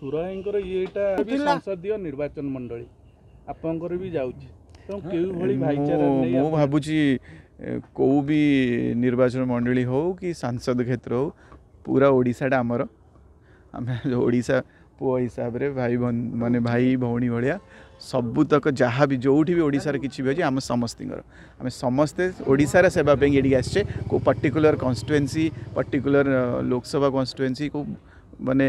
सुरहर ये संसदीय निर्वाचन मंडल आप भाई कौ भी निर्वाचन मंडली हो कि सांसद क्षेत्र हो पूरा ओडाटा आमर आम ओडा पु हिसाब से भाई मान भाई भौणी भाया सबुतक जहाँ भी जो भी ओडार किसी भी आम समस्ती आम समस्ते ओडार सेवाई ये आसचे को particular constituency particular Lok Sabha constituency को ମାନେ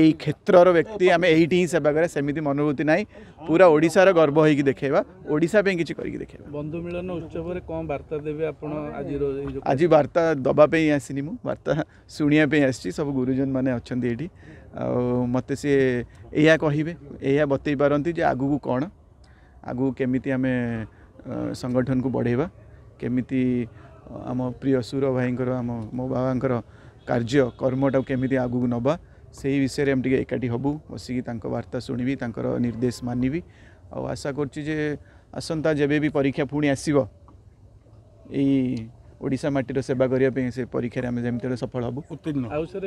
ଏଇ କ୍ଷେତ୍ରର ବ୍ୟକ୍ତି ଆମେ ଏଇଠି ହିଁ ସେବା କରିବା ସେମିତି ମନୋବୃତ୍ତି ନାହିଁ ପୁରା ଓଡ଼ିଶାର ଗର୍ବ ହୋଇକି ଦେଖେଇବା ଓଡ଼ିଶା ପାଇଁ କିଛି କରିକି ଦେଖେଇବା ବନ୍ଧୁ ମିଳନ ଉତ୍ସବରେ କ'ଣ ବାର୍ତ୍ତା ଦେବେ ଆପଣ ଆଜିର ଆଜି ବାର୍ତ୍ତା ଦେବା ପାଇଁ ଆସିନି ମୁଁ ବାର୍ତ୍ତା ଶୁଣିବା ପାଇଁ ଆସିଛି ସବୁ ଗୁରୁଜନମାନେ ଅଛନ୍ତି ଏଇଠି ଆଉ ମୋତେ ସିଏ ଏହା କହିବେ ଏହା ବତେଇ ପାରନ୍ତି ଯେ ଆଗକୁ କ'ଣ ଆଗକୁ କେମିତି ଆମେ ସଂଗଠନକୁ ବଢ଼େଇବା କେମିତି ଆମ ପ୍ରିୟ ସୁର ଭାଇଙ୍କର ଆମ ମୋ ବାବାଙ୍କର कार्य कर्मटा केमी आगू नवा से ही विषय में एकाठी हबु बसिकार्ता शुणी निर्देश मानवि आशा कर आसंता जब भी परीक्षा पुणी आसव ओडिशा मटीर सेवा करने से परीक्षा आम जमी तेज सफल हबु उत्तीर्ण सर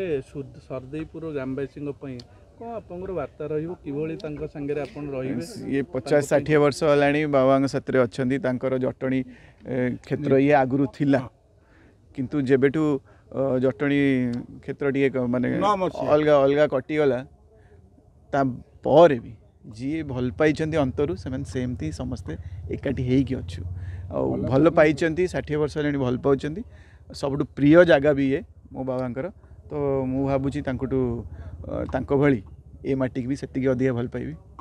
सर्दईपुर ग्रामवासी ये पचास षाठी वर्ष होगा बाबा साथी अच्छा जटणी क्षेत्र ये आगुरी कितु जेबेठू जटणी क्षेत्र टी मान अलग अलग कटिगला भी जी भल पाई अंतर सेमती समस्ते एकाठी हो भल तो पाई षाठी वर्ष भल पाँच सब प्रिय जगह भी ये मो बा तो मुझे भली ये मटिक भी से अधिक भल पाइबी